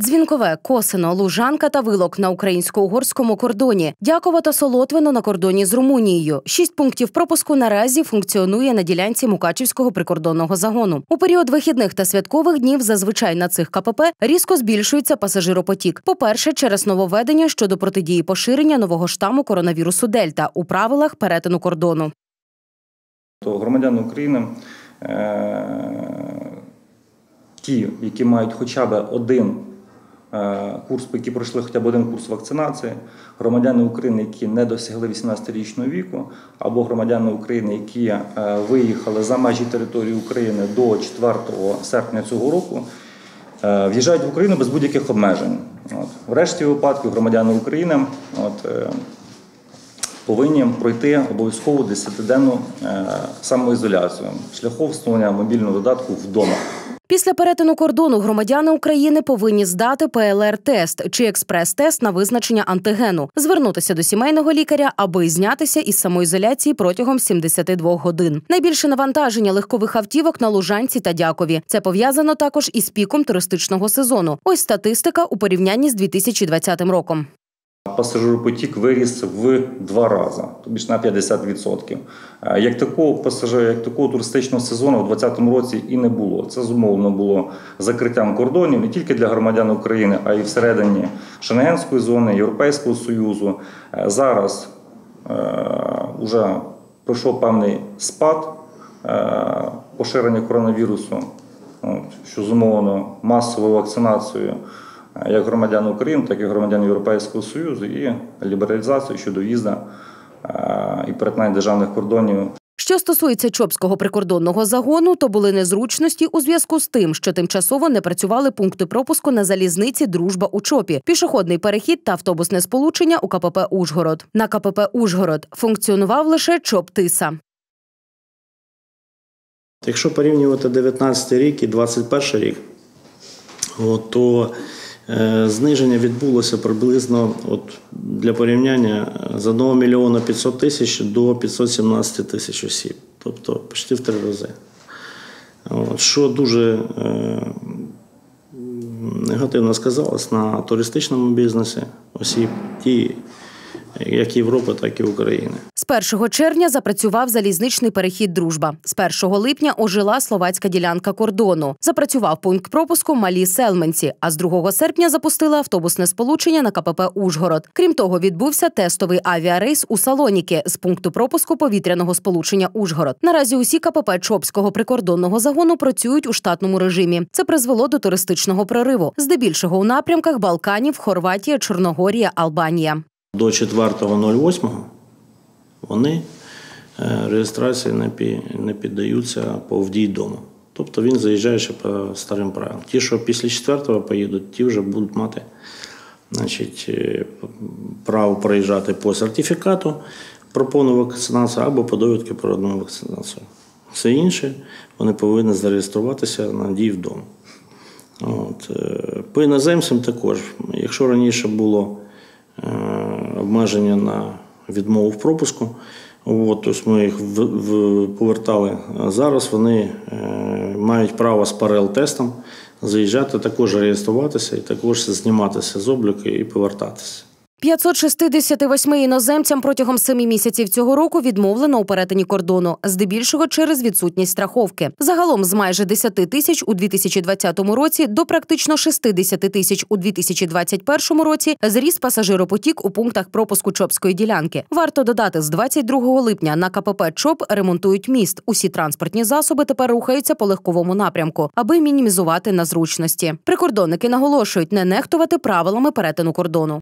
Дзвінкове, Косино, Лужанка та Вилок на українсько-угорському кордоні. Дяково та Солотвино на кордоні з Румунією. Шість пунктів пропуску наразі функціонує на ділянці Мукачівського прикордонного загону. У період вихідних та святкових днів зазвичай на цих КПП різко збільшується пасажиропотік. По-перше, через нововведення щодо протидії поширення нового штаму коронавірусу Дельта у правилах перетину кордону. то громадяни України, е, ті, які мають хоча б один курс, які пройшли хоча б один курс вакцинації, громадяни України, які не досягли 18-річного віку, або громадяни України, які е, виїхали за межі території України до 4 серпня цього року, е, в'їжджають в Україну без будь-яких обмежень. От. В випадків громадяни України от, е, повинні пройти обов'язкову 10-денну е, самоізоляцію шляхом встановлення мобільного додатку вдома. Після перетину кордону громадяни України повинні здати ПЛР-тест чи експрес-тест на визначення антигену, звернутися до сімейного лікаря, аби знятися із самоізоляції протягом 72 годин. Найбільше навантаження легкових автівок на Лужанці та Дякові. Це пов'язано також із піком туристичного сезону. Ось статистика у порівнянні з 2020 роком. Пасажиропотік виріс в два рази, тобі ж на 50%. Е, Як такого пасажира, як такого туристичного сезону у 2020 році і не було. Це зумовлено було закриттям кордонів не тільки для громадян України, а й всередині Шенгенської зони, Європейського Союзу. Е, Зараз вже пройшов певний спад е, поширення коронавірусу, що зумовлено масовою вакцинацією е, як громадян України, так і громадян Європейського Союзу, і лібералізацією щодо в'їзду е, і перетинання державних кордонів Що стосується Чопського прикордонного загону, то були незручності у зв'язку з тим, що тимчасово не працювали пункти пропуску на залізниці Дружба у Чопі, пішохідний перехід та автобусне сполучення у КПП Ужгород. На КПП Ужгород функціонував лише ЧОП Тиса. Якщо порівнювати 19 рік і 21 рік, то е, зниження відбулося приблизно от, для порівняння е, з 1 мільйона 500 тисяч до 517 тисяч осіб, тобто почти в три рази. От, що дуже е, негативно сказалось на туристичному бізнесі осіб, ті, як Європи, так і України. З 1 червня запрацював залізничний перехід Дружба. З 1 липня ожила словацька ділянка кордону. Запрацював пункт пропуску Малі Селменці. А з 2 серпня запустили автобусне сполучення на КПП Ужгород. Крім того, відбувся тестовий авіарейс у Салоніки з пункту пропуску повітряного сполучення Ужгород. Наразі усі КПП Чопського прикордонного загону працюють у штатному режимі. Це призвело до туристичного прориву, здебільшого у напрямках Балканів, Хорватія, Чорногорія, Албанія. До 4.08 вони е, реєстрації не, пі, не піддаються по вдій дому. Тобто він заїжджає ще по старим правилам. Ті, що після 4-го поїдуть, ті вже будуть мати значить, е, право проїжджати по сертифікату про повну вакцинацію або по довідки про одну вакцинацію. Все інше вони повинні зареєструватися на дій вдома. От. е, По іноземцям також, якщо раніше було обмеження на відмову в пропуску, от, тобто ми їх в, в, повертали. Зараз вони е, мають право з ПРЛ-тестом заїжджати, також реєструватися і також зніматися з обліку і повертатися. 568 іноземцям протягом семи місяців цього року відмовлено у перетині кордону, здебільшого через відсутність страховки. Загалом з майже 10 тисяч у 2020 році до практично 60 тисяч у 2021 році зріс пасажиропотік у пунктах пропуску Чопської ділянки. Варто додати, з 22 липня на КПП ЧОП ремонтують міст. Усі транспортні засоби тепер рухаються по легковому напрямку, аби мінімізувати незручності. Прикордонники наголошують не нехтувати правилами перетину кордону.